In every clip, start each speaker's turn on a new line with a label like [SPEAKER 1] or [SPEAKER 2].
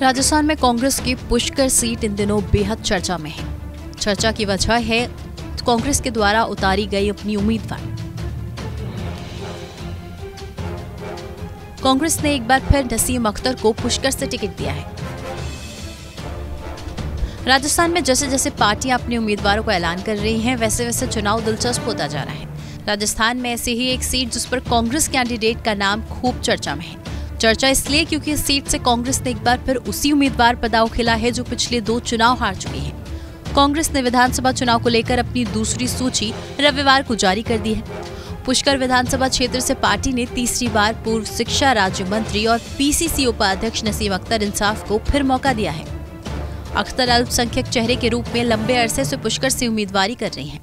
[SPEAKER 1] राजस्थान में कांग्रेस की पुष्कर सीट इन दिनों बेहद चर्चा में है। चर्चा की वजह है, कांग्रेस के द्वारा उतारी गई अपनी उम्मीदवार। कांग्रेस ने एक बार फिर नसीम अख्तर को पुष्कर से टिकट दिया है। राजस्थान में जैसे जैसे पार्टियाँ अपने उम्मीदवारों को ऐलान कर रही हैं वैसे वैसे चुनाव दिलचस्प होता जा रहा है। राजस्थान में ऐसी ही एक सीट जिस पर कांग्रेस कैंडिडेट का नाम खूब चर्चा में है। चर्चा इसलिए क्योंकि इस सीट से कांग्रेस ने एक बार फिर उसी उम्मीदवार पर दाव खिला है जो पिछले दो चुनाव हार चुकी है। कांग्रेस ने विधानसभा चुनाव को लेकर अपनी दूसरी सूची रविवार को जारी कर दी है। पुष्कर विधानसभा क्षेत्र से पार्टी ने तीसरी बार पूर्व शिक्षा राज्य मंत्री और पीसीसी उपाध्यक्ष नसीम अख्तर इंसाफ को फिर मौका दिया है। अख्तर अल्पसंख्यक चेहरे के रूप में लंबे अरसे से पुष्कर से उम्मीदवारी कर रही हैं।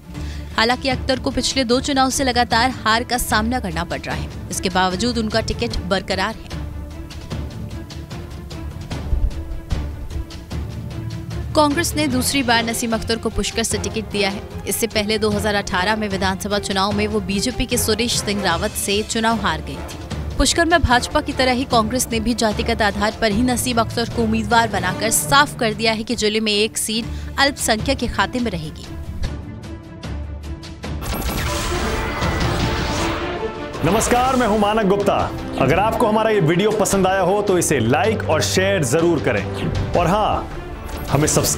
[SPEAKER 1] हालाँकि अख्तर को पिछले दो चुनाव से लगातार हार का सामना करना पड़ रहा है। इसके बावजूद उनका टिकट बरकरार है। कांग्रेस ने दूसरी बार नसीम अख्तर को पुष्कर से टिकट दिया है। इससे पहले 2018 में विधानसभा चुनाव में वो बीजेपी के सुरेश सिंह रावत से चुनाव हार गई थी। पुष्कर में भाजपा की तरह ही कांग्रेस ने भी जातिगत आधार पर ही नसीम अख्तर को उम्मीदवार बनाकर साफ़ कर दिया है कि ज़िले में एक सीट अल्पसंख्यक के खाते में रहेगी।
[SPEAKER 2] नमस्कार, मैं हूँ मानक गुप्ता। अगर आपको हमारा ये वीडियो पसंद आया हो तो इसे लाइक और शेयर ज़रूर करें। और हाँ हमें सब्सक्राइब